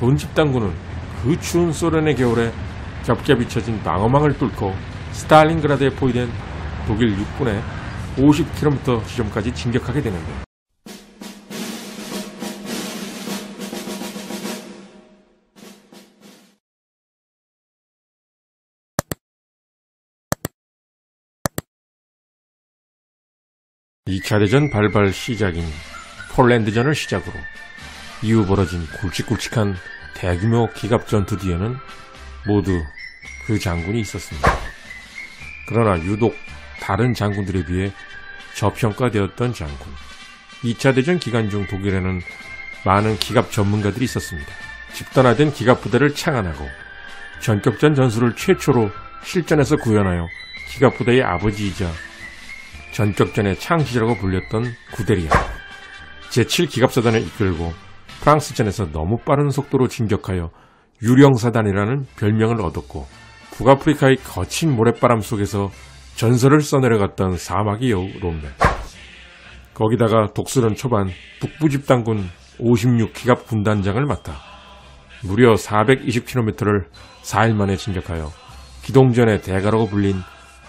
돈 집단군은 그 추운 소련의 겨울에 겹게 비춰진 방어망을 뚫고 스탈린그라드에 포위된 독일 육군의 50km 지점까지 진격하게 되는데. 2차 대전 발발 시작인 폴란드전을 시작으로 이후 벌어진 굵직굵직한 대규모 기갑 전투 뒤에는 모두 그 장군이 있었습니다. 그러나 유독 다른 장군들에 비해 저평가되었던 장군. 2차 대전 기간 중 독일에는 많은 기갑 전문가들이 있었습니다. 집단화된 기갑 부대를 창안하고 전격전 전술을 최초로 실전에서 구현하여 기갑 부대의 아버지이자 전격전의 창시자라고 불렸던 구데리아. 제7기갑사단을 이끌고 프랑스전에서 너무 빠른 속도로 진격하여 유령사단이라는 별명을 얻었고 북아프리카의 거친 모래바람 속에서 전설을 써내려갔던 사막의 여우 롬멜. 거기다가 독수련 초반 북부집단군 56기갑 군단장을 맡아 무려 420km를 4일 만에 진격하여 기동전의 대가라고 불린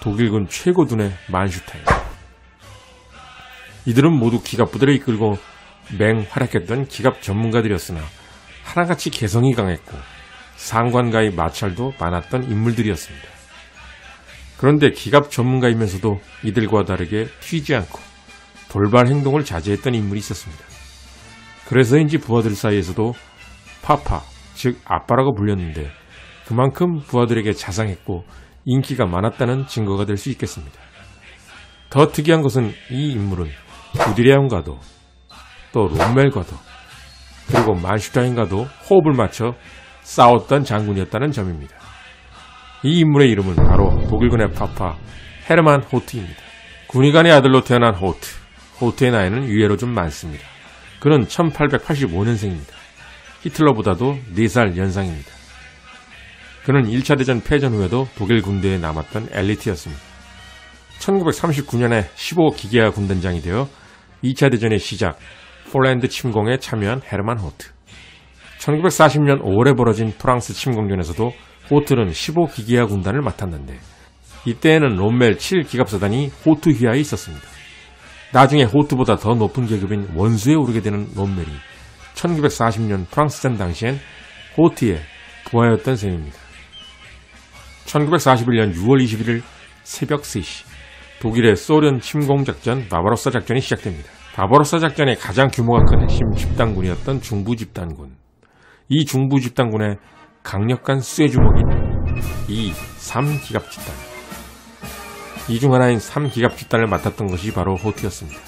독일군 최고둔의 만슈타인. 이들은 모두 기갑부대를 이끌고 맹활약했던 기갑 전문가들이었으나 하나같이 개성이 강했고 상관과의 마찰도 많았던 인물들이었습니다. 그런데 기갑 전문가이면서도 이들과 다르게 튀지 않고 돌발 행동을 자제했던 인물이 있었습니다. 그래서인지 부하들 사이에서도 파파, 즉 아빠라고 불렸는데 그만큼 부하들에게 자상했고 인기가 많았다는 증거가 될 수 있겠습니다. 더 특이한 것은 이 인물은 구디레온과도 또 롬멜과도 그리고 만슈타인과도 호흡을 맞춰 싸웠던 장군이었다는 점입니다. 이 인물의 이름은 바로 독일군의 파파 헤르만 호트입니다. 군의관의 아들로 태어난 호트. 호트의 나이는 유예로 좀 많습니다. 그는 1885년생입니다. 히틀러보다도 4살 연상입니다. 그는 1차 대전 패전 후에도 독일 군대에 남았던 엘리트였습니다. 1939년에 15기계화 군단장이 되어 2차 대전의 시작, 폴란드 침공에 참여한 헤르만 호트. 1940년 5월에 벌어진 프랑스 침공전에서도 호트는 15기계화 군단을 맡았는데 이때에는 롬멜 7기갑사단이 호트 휘하에 있었습니다. 나중에 호트보다 더 높은 계급인 원수에 오르게 되는 롬멜이 1940년 프랑스전 당시엔 호트의 부하였던 셈입니다. 1941년 6월 21일 새벽 3시 독일의 소련 침공작전 바바로사 작전이 시작됩니다. 바바로사 작전의 가장 규모가 큰 핵심 집단군이었던 중부 집단군. 이 중부 집단군의 강력한 수혜 주먹인 이 3기갑 집단. 이 중 하나인 3기갑 집단을 맡았던 것이 바로 호트였습니다.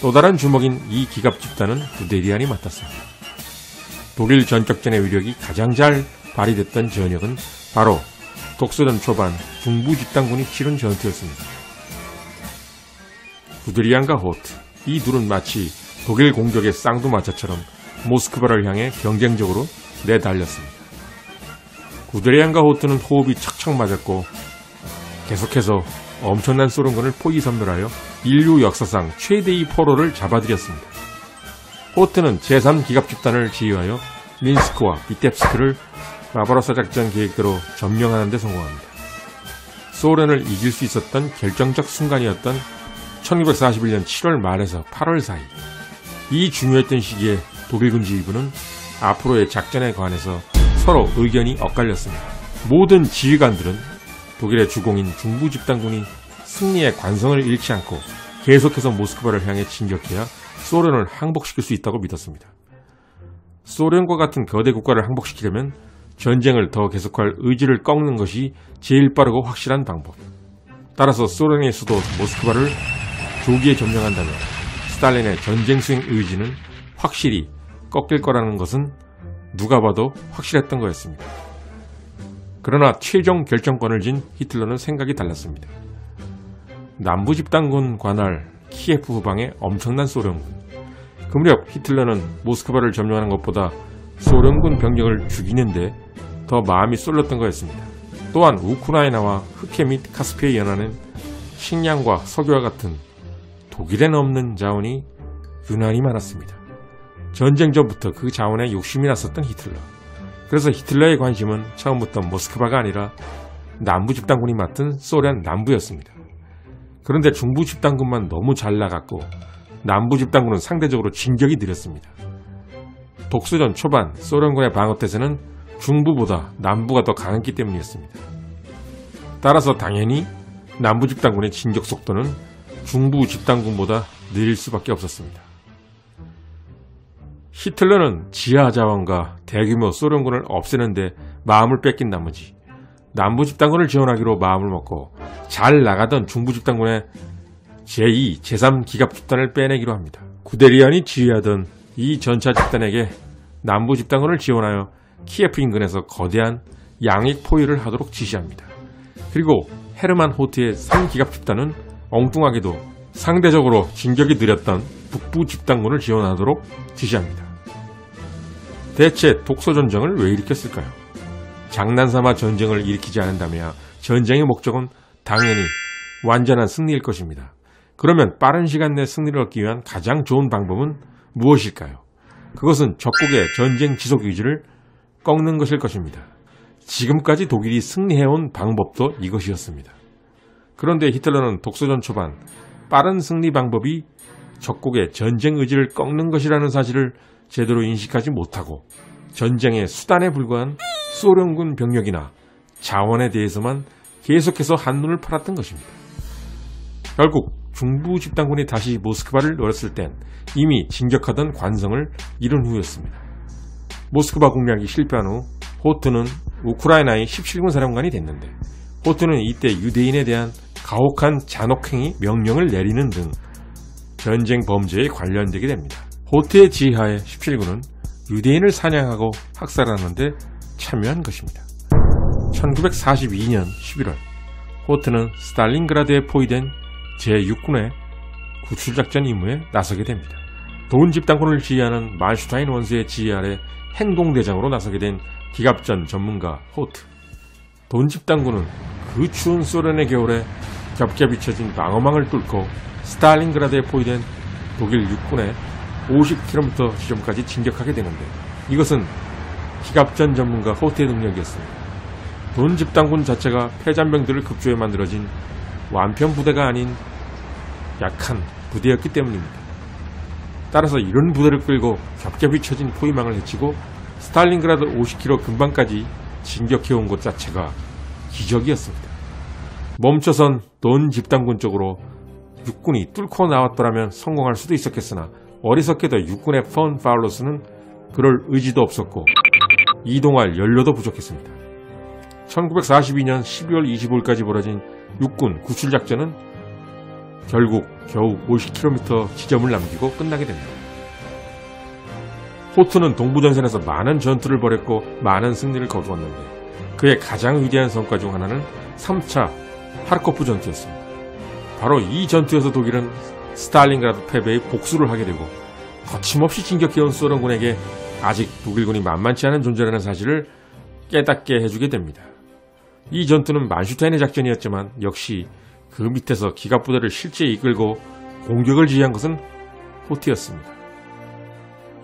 또 다른 주먹인 이 기갑 집단은 구데리안이 맡았습니다. 독일 전격전의 위력이 가장 잘 발휘됐던 전역은 바로 독소전 초반 중부 집단군이 치른 전투였습니다. 구드리안과 호트, 이 둘은 마치 독일 공격의 쌍두마차처럼 모스크바를 향해 경쟁적으로 내달렸습니다. 구드리안과 호트는 호흡이 척척 맞았고 계속해서 엄청난 소련군을 포기 선멸하여 인류 역사상 최대의 포로를 잡아들였습니다. 호트는 제3기갑 집단을 지휘하여 민스크와 비텝스크를 바바로사 작전 계획대로 점령하는 데 성공합니다. 소련을 이길 수 있었던 결정적 순간이었던 1941년 7월 말에서 8월 사이 이 중요했던 시기에 독일군 지휘부는 앞으로의 작전에 관해서 서로 의견이 엇갈렸습니다. 모든 지휘관들은 독일의 주공인 중부 집단군이 승리의 관성을 잃지 않고 계속해서 모스크바를 향해 진격해야 소련을 항복시킬 수 있다고 믿었습니다. 소련과 같은 거대 국가를 항복시키려면 전쟁을 더 계속할 의지를 꺾는 것이 제일 빠르고 확실한 방법. 따라서 소련의 수도 모스크바를 조기에 점령한다면 스탈린의 전쟁 수행 의지는 확실히 꺾일 거라는 것은 누가 봐도 확실했던 거였습니다. 그러나 최종 결정권을 진 히틀러는 생각이 달랐습니다. 남부 집단군 관할 키예프 후방에 엄청난 소련군. 그 무렵 히틀러는 모스크바를 점령하는 것보다 소련군 병력을 죽이는데 더 마음이 쏠렸던 거였습니다. 또한 우크라이나와 흑해 및 카스피의 연안은 식량과 석유와 같은 독일엔 없는 자원이 유난히 많았습니다. 전쟁 전부터 그 자원에 욕심이 났었던 히틀러. 그래서 히틀러의 관심은 처음부터 모스크바가 아니라 남부 집단군이 맡은 소련 남부였습니다. 그런데 중부 집단군만 너무 잘 나갔고 남부 집단군은 상대적으로 진격이 느렸습니다. 독수전 초반 소련군의 방어태세는 중부보다 남부가 더 강했기 때문이었습니다. 따라서 당연히 남부 집단군의 진격 속도는 중부 집단군보다 느릴 수밖에 없었습니다. 히틀러는 지하 자원과 대규모 소련군을 없애는데 마음을 뺏긴 나머지 남부 집단군을 지원하기로 마음을 먹고 잘 나가던 중부 집단군의 제2, 제3 기갑 집단을 빼내기로 합니다. 구데리안이 지휘하던 이 전차 집단에게 남부 집단군을 지원하여 키예프 인근에서 거대한 양익 포위를 하도록 지시합니다. 그리고 헤르만 호트의 3기갑 집단은 엉뚱하게도 상대적으로 진격이 느렸던 북부 집단군을 지원하도록 지시합니다. 대체 독소전쟁을 왜 일으켰을까요? 장난삼아 전쟁을 일으키지 않는다며 전쟁의 목적은 당연히 완전한 승리일 것입니다. 그러면 빠른 시간 내 승리를 얻기 위한 가장 좋은 방법은 무엇일까요? 그것은 적국의 전쟁 지속 유지를 꺾는 것일 것입니다. 지금까지 독일이 승리해온 방법도 이것이었습니다. 그런데 히틀러는 독소전 초반 빠른 승리 방법이 적국의 전쟁 의지를 꺾는 것이라는 사실을 제대로 인식하지 못하고 전쟁의 수단에 불과한 소련군 병력이나 자원에 대해서만 계속해서 한눈을 팔았던 것입니다. 결국 중부 집단군이 다시 모스크바를 노렸을 땐 이미 진격하던 관성을 이룬 후였습니다. 모스크바 공략이 실패한 후 호트는 우크라이나의 17군 사령관이 됐는데 호트는 이때 유대인에 대한 가혹한 잔혹행위 명령을 내리는 등 전쟁 범죄에 관련되게 됩니다. 호트의 지휘하에 17군은 유대인을 사냥하고 학살하는데 참여한 것입니다. 1942년 11월 호트는 스탈린그라드에 포위된 제6군의 구출작전 임무에 나서게 됩니다. 돈 집단군을 지휘하는 만슈타인 원수의 지휘 아래 행동대장으로 나서게 된 기갑전 전문가 호트. 돈 집단군은 그 추운 소련의 겨울에 겹겹이 쳐진 방어망을 뚫고 스탈린그라드에 포위된 독일 6군의 50km 지점까지 진격하게 되는데 이것은 기갑전 전문가 호트의 능력이었습니다. 돈 집단군 자체가 패잔병들을 급조해 만들어진 완편 부대가 아닌 약한 부대였기 때문입니다. 따라서 이런 부대를 끌고 겹겹이 쳐진 포위망을 헤치고 스탈린그라드 50km 근방까지 진격해온 것 자체가 기적이었습니다. 멈춰선 돈 집단군 쪽으로 6군이 뚫고 나왔더라면 성공할 수도 있었겠으나 어리석게도 육군의 펀 파울로스는 그럴 의지도 없었고 이동할 연료도 부족했습니다. 1942년 12월 25일까지 벌어진 육군 구출작전은 결국 겨우 50km 지점을 남기고 끝나게 됩니다. 호트는 동부전선에서 많은 전투를 벌였고 많은 승리를 거두었는데 그의 가장 위대한 성과 중 하나는 3차 하르코프 전투였습니다. 바로 이 전투에서 독일은 스탈린그라드 패배의 복수를 하게 되고 거침없이 진격해온 소련군에게 아직 독일군이 만만치 않은 존재라는 사실을 깨닫게 해주게 됩니다. 이 전투는 만슈타인의 작전이었지만 역시 그 밑에서 기갑부대를 실제 이끌고 공격을 지휘한 것은 호트였습니다.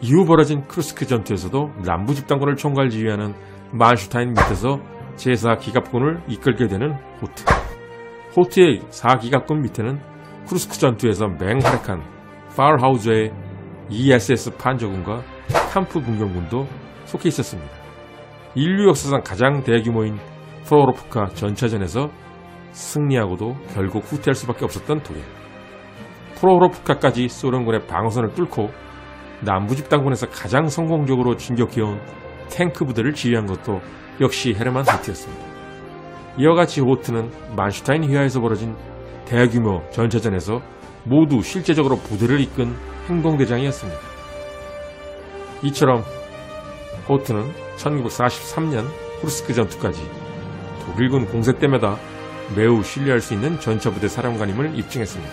이후 벌어진 쿠르스크 전투에서도 남부 집단군을 총괄 지휘하는 만슈타인 밑에서 제4기갑군을 이끌게 되는 호트. 호트의 4기갑군 밑에는 쿠르스크 전투에서 맹활약한 파울 하우저의 SS Panzer군과 캄프 분견군도 속해 있었습니다. 인류 역사상 가장 대규모인 프로호로프카 전차전에서 승리하고도 결국 후퇴할 수밖에 없었던 독일. 프로호로프카까지 소련군의 방어선을 뚫고 남부집단군에서 가장 성공적으로 진격해온 탱크 부대를 지휘한 것도 역시 헤르만 호트였습니다. 이와 같이 호트는 만슈타인 휘하에서 벌어진 대규모 전차전에서 모두 실제적으로 부대를 이끈 행동대장이었습니다. 이처럼 호트는 1943년 후르스크 전투까지 독일군 공세 때마다 매우 신뢰할 수 있는 전차부대 사령관임을 입증했습니다.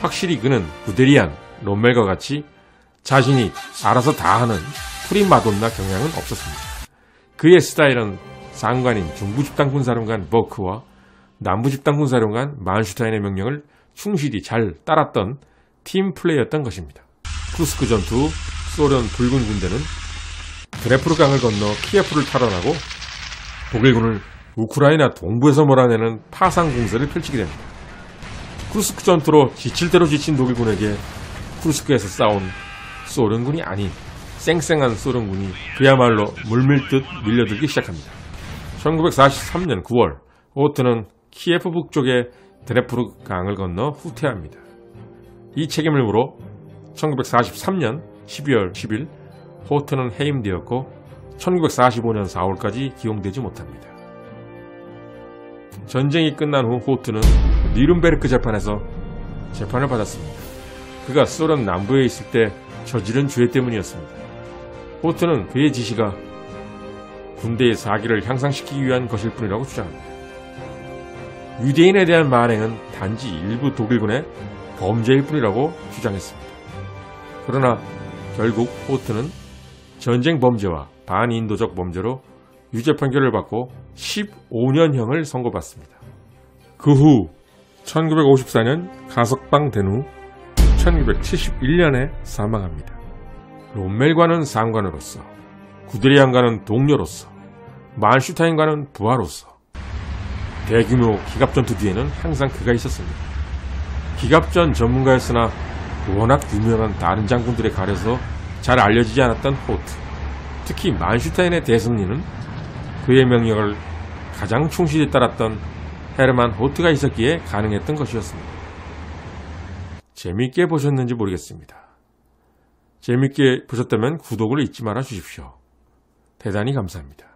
확실히 그는 구데리안, 롬멜과 같이 자신이 알아서 다 하는 프리마돈나 경향은 없었습니다. 그의 스타일은 상관인 중부 집단 군 사령관 보크와 남부 집단 군 사령관 만슈타인의 명령을 충실히 잘 따랐던 팀 플레이어였던 것입니다. 쿠르스크 전투 소련 붉은 군대는 드네프르 강을 건너 키예프를 탈환하고 독일군을 우크라이나 동부에서 몰아내는 파상 공세를 펼치게 됩니다. 쿠르스크 전투로 지칠 대로 지친 독일군에게 쿠르스크에서 싸운 소련군이 아닌 쌩쌩한 소련군이 그야말로 물밀듯 밀려들기 시작합니다. 1943년 9월 호트는 키예프 북쪽의 드네프르 강을 건너 후퇴합니다. 이 책임을 물어 1943년 12월 10일 호트는 해임되었고 1945년 4월까지 기용되지 못합니다. 전쟁이 끝난 후 호트는 니른베르크 재판에서 재판을 받았습니다. 그가 소련 남부에 있을 때 저지른 죄 때문이었습니다. 호트는 그의 지시가 군대의 사기를 향상시키기 위한 것일 뿐이라고 주장합니다. 유대인에 대한 만행은 단지 일부 독일군의 범죄일 뿐이라고 주장했습니다. 그러나 결국 호트는 전쟁 범죄와 반인도적 범죄로 유죄 판결을 받고 15년형을 선고받습니다. 그 후 1954년 가석방 된 후 1971년에 사망합니다. 롬멜과는 상관으로서, 구드리안과는 동료로서, 말슈타인과는 부하로서 대규모 기갑전투 뒤에는 항상 그가 있었습니다. 기갑전 전문가였으나 워낙 유명한 다른 장군들에 가려서 잘 알려지지 않았던 호트. 특히 만슈타인의 대승리는 그의 명령을 가장 충실히 따랐던 헤르만 호트가 있었기에 가능했던 것이었습니다. 재미있게 보셨는지 모르겠습니다. 재미있게 보셨다면 구독을 잊지 말아 주십시오. 대단히 감사합니다.